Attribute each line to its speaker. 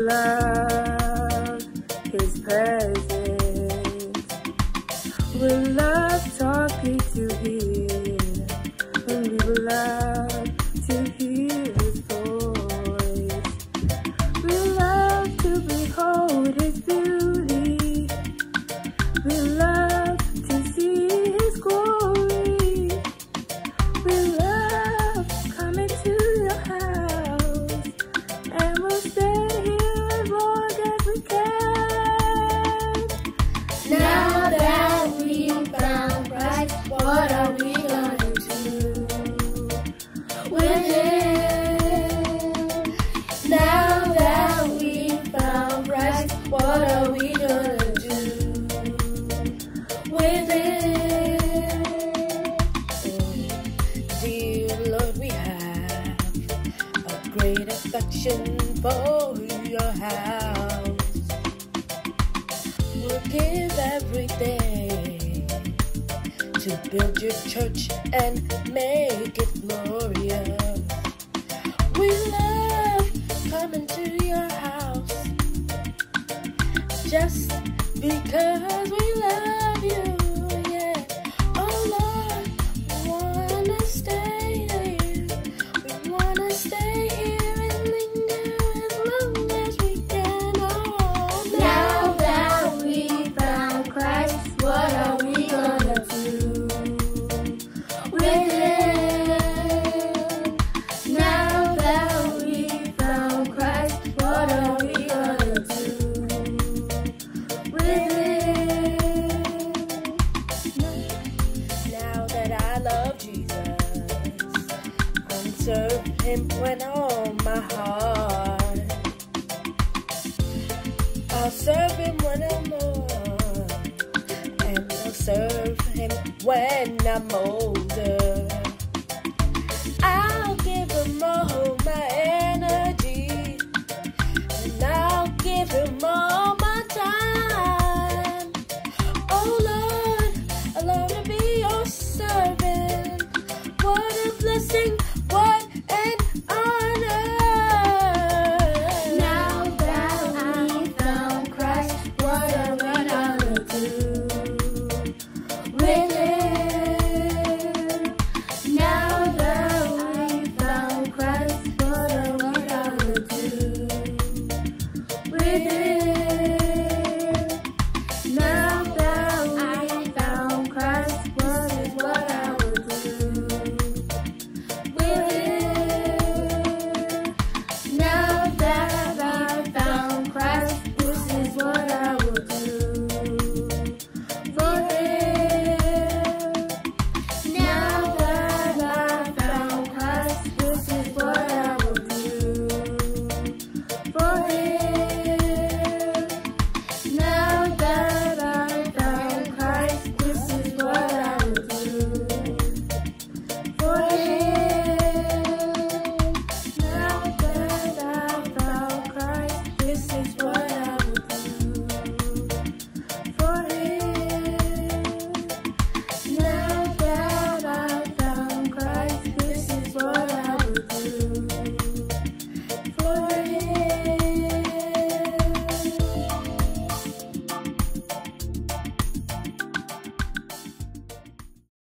Speaker 1: love His presence. We love talking to Him. and we love to hear his voice. affection for your house. We'll give everything to build your church and make it glorious. We love coming to your house just because we love you.
Speaker 2: him with
Speaker 1: all my heart. I'll serve him when I'm old, and I'll serve him when I'm old.